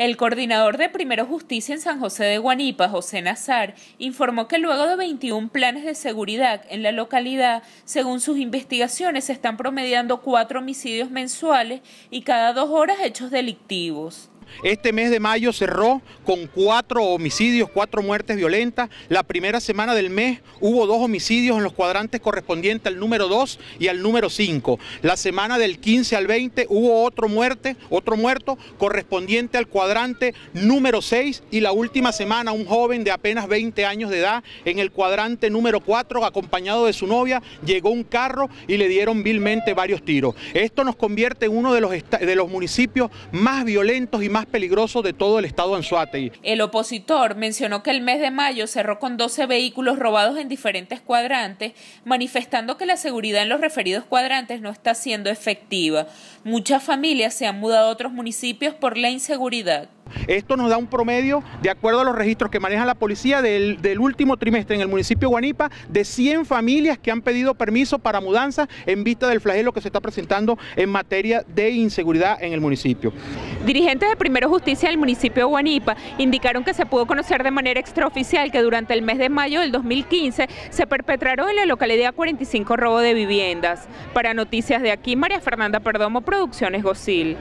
El coordinador de Primero Justicia en San José de Guanipa, José Nazar, informó que luego de 21 planes de seguridad en la localidad, según sus investigaciones, se están promediando cuatro homicidios mensuales y cada dos horas hechos delictivos. Este mes de mayo cerró con cuatro homicidios, cuatro muertes violentas. La primera semana del mes hubo dos homicidios en los cuadrantes correspondientes al número 2 y al número 5. La semana del 15 al 20 hubo otro muerte, otro muerto correspondiente al cuadrante número 6 y la última semana un joven de apenas 20 años de edad en el cuadrante número 4 acompañado de su novia llegó un carro y le dieron vilmente varios tiros. Esto nos convierte en uno de los, de los municipios más violentos y más peligroso de todo el estado. El opositor mencionó que el mes de mayo cerró con 12 vehículos robados en diferentes cuadrantes, manifestando que la seguridad en los referidos cuadrantes no está siendo efectiva. Muchas familias se han mudado a otros municipios por la inseguridad. Esto nos da un promedio, de acuerdo a los registros que maneja la policía, del, último trimestre en el municipio de Guanipa, de 100 familias que han pedido permiso para mudanza en vista del flagelo que se está presentando en materia de inseguridad en el municipio. Dirigentes de Primero Justicia del municipio de Guanipa indicaron que se pudo conocer de manera extraoficial que durante el mes de mayo del 2015 se perpetraron en la localidad 45 robos de viviendas. Para Noticias de aquí, María Fernanda Perdomo, Producciones Gocil.